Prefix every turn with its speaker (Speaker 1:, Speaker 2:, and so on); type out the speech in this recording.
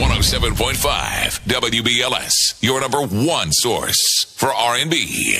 Speaker 1: 107.5 WBLS, your number one source for R&B.